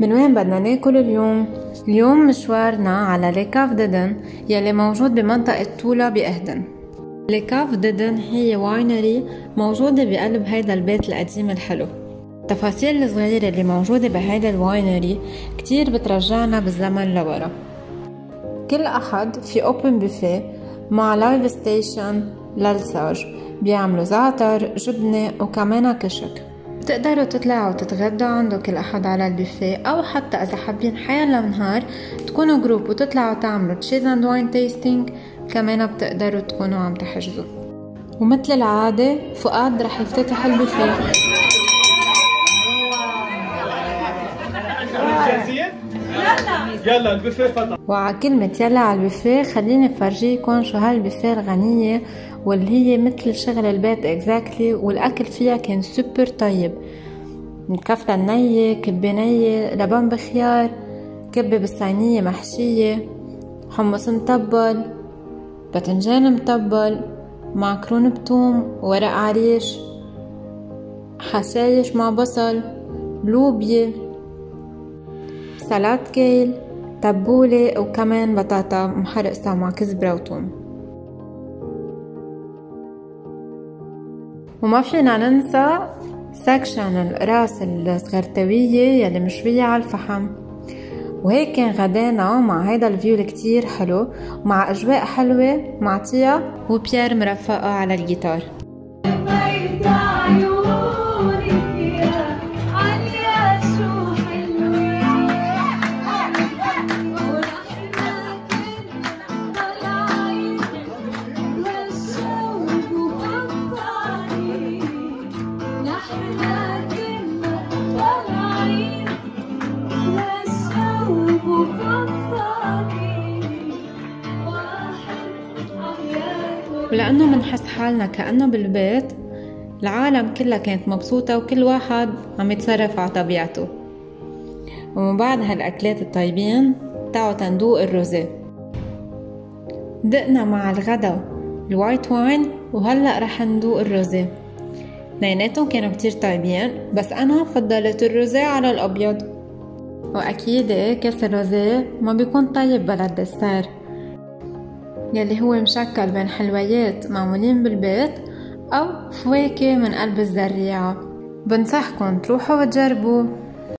من وين بدنا ناكل اليوم؟ اليوم مشوارنا على Les Caves D'Eden يلي موجود بمنطقة تولا بأهدن Les Caves D'Eden هي winery موجودة بقلب هيدا البيت القديم الحلو. التفاصيل الصغيرة اللي موجودة بهيدا ال winery كتير بترجعنا بالزمن لورا. كل أحد في open buffet مع live station للساج بيعملوا زعتر جبنة وكمان كشك. بتقدروا تطلعوا تتغدوا عنده كل أحد على البوفيه أو حتى إذا حابين حيلا نهار تكونوا group وتطلعوا تعملوا cheese and wine tasting كمان بتقدروا تكونوا عم تحجزوا. ومثل العادة فؤاد رح يفتتح البوفيه. يلا البوفيه فتح. وعلى كلمة يلا على البوفيه خليني فرجيكم شو هالبوفيه الغنية. واللي هي مثل شغل البيت exactly والأكل فيها كان سوبر طيب. كفتة نية كبة نية لبن بخيار كبة بالصينية محشية حمص متبل باذنجان متبل معكرون بتوم ورق عريش حشايش مع بصل لوبيا سلطة كيل تبولة وكمان بطاطا محرقة مع كزبرة وتوم. وما فينا ننسى سكشن الرأس الصغرتوية يلي مشوية على الفحم وهيك كان غدانا مع هيدا الفيو الكتير حلو ومع أجواء حلوة مع وبيير مرفقة على الجيتار. ولأنه منحس حالنا كأنه بالبيت. العالم كلها كانت مبسوطة وكل واحد عم يتصرف على طبيعته. ومن بعد هالأكلات الطيبين تعوا تندوق ال rosé دقنا مع الغدا ال white wine وهلأ رح ندوق ال rosé اثنيناتهم كانوا كتير طيبين بس أنا فضلت ال rosé على الأبيض. وأكيد كاس ال rosé ما بيكون طيب بلا ال dessert يلي هو مشكل بين حلويات معمولين بالبيت أو فواكه من قلب الزريعة. بنصحكن تروحوا وتجربوا.